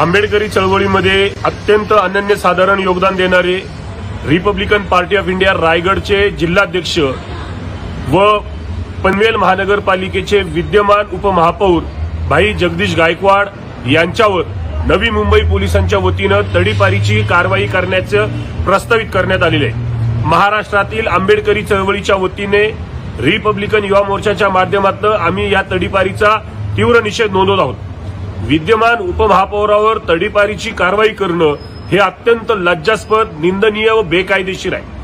आंबेडकरी चळवळीमध्ये अत्यंत अनन्यसाधारण योगदान देणारे रिपब्लिकन पार्टी ऑफ इंडिया रायगडचे जिल्हाध्यक्ष व पनवेल महानगरपालिकेचे विद्यमान उपमहापौर भाई जगदीश गायकवाड यांच्यावर नवी मुंबई पोलिसांच्या वतीनं तडीपारीची कारवाई करण्याचं प्रस्तावित करण्यात आलेलं आहे. महाराष्ट्रातील आंबेडकरी चळवळीच्या वतीने रिपब्लिकन युवा मोर्चाच्या माध्यमातून आम्ही या तडीपारीचा तीव्र निषेध नोंदवत आहोत. विद्यमान उपमहापौरावर तडीपारीची कारवाई करणं हे अत्यंत लज्जास्पद निंदनीय व बेकायदेशीर आहे.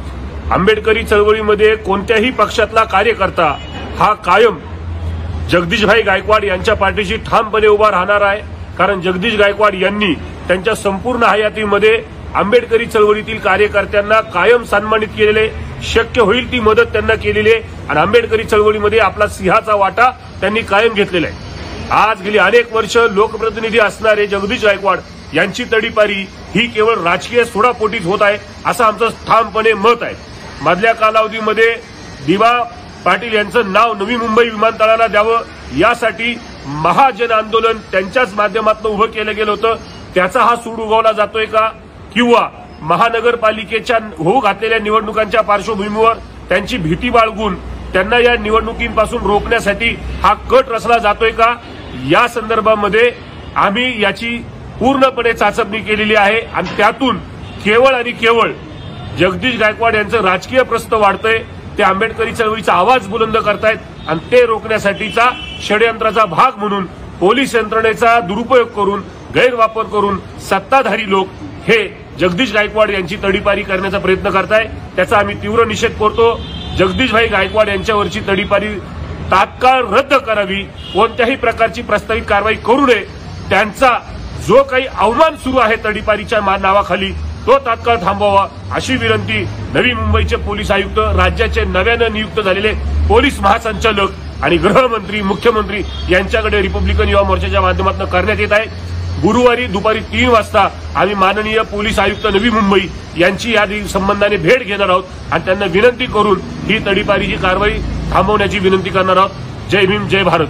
आंबेडकरी चळवळीमध्ये कोणत्याही पक्षातला कार्यकर्ता हा कायम जगदीशभाई गायकवाड यांच्या पाठीशी ठामपणे उभा राहणार आहे कारण जगदीश गायकवाड यांनी त्यांच्या संपूर्ण हयातीमध्ये आंबेडकरी चळवळीतील कार्यकर्त्यांना कायम सन्मानित केलेले शक्य होईल ती मदत त्यांना केलेली आहे. आणि आंबेडकरी चळवळीमध्ये आपला सिंहाचा वाटा त्यांनी कायम घेतलेला आहे. आज गेली अनेक वर्ष लोकप्रतिनिधी असणारे जगदीश गायकवाड यांची तडीपारी ही केवळ राजकीय सोडापोटीच होत आहे असं आमचं ठामपणे मत आहे. मधल्या कालावधीमध्ये दिवा पाटील यांचं नाव नवी मुंबई विमानतळाला द्यावं यासाठी महाजन आंदोलन त्यांच्याच माध्यमातून उभं केलं गेलं होतं. त्याचा हा सूड उगवला जातोय का? किंवा महानगरपालिकेच्या होऊ घातलेल्या निवडणुकांच्या पार्श्वभूमीवर त्यांची भीती बाळगून त्यांना या निवडणुकींपासून रोखण्यासाठी हा कट रचला जातोय का? या संदर्भामध्ये आम्ही याची पूर्णपणे चाचपणी केलेली आहे आणि त्यातून केवळ आणि केवळ जगदीश गायकवाड यांचं राजकीय प्रस्त वाढतंय ते आंबेडकरी चळवळीचा आवाज बुलंद करतायत आणि ते रोखण्यासाठीचा षडयंत्राचा भाग म्हणून पोलीस यंत्रणेचा दुरुपयोग करून गैरवापर करून सत्ताधारी लोक हे जगदीश गायकवाड यांची तडीपारी करण्याचा प्रयत्न करताय. त्याचा आम्ही तीव्र निषेध करतो. जगदीशभाई गायकवाड यांच्यावरची तडीपारी तात्काळ रद्द करावी कोणत्याही प्रकारची प्रस्तावित कारवाई करू नये. त्यांचा जो काही आव्हान सुरू आहे तडीपारीच्या मा- नावाखाली तो तात्काळ थांबवावा अशी विनंती नवी मुंबईचे पोलीस आयुक्त राज्याचे नव्यानं नियुक्त झालेले पोलीस महासंचालक आणि गृहमंत्री मुख्यमंत्री यांच्याकडे रिपब्लिकन युवा मोर्चाच्या माध्यमातून करण्यात येत आहे. गुरुवारी दुपारी तीन वाजता आम्ही माननीय पोलीस आयुक्त नवी मुंबई यांची या संबंधाने भेट घेणार आहोत आणि त्यांना विनंती करून ही तडीपारीची कारवाई थांबवण्याची विनंती करणार आहोत जय भीम जय भारत.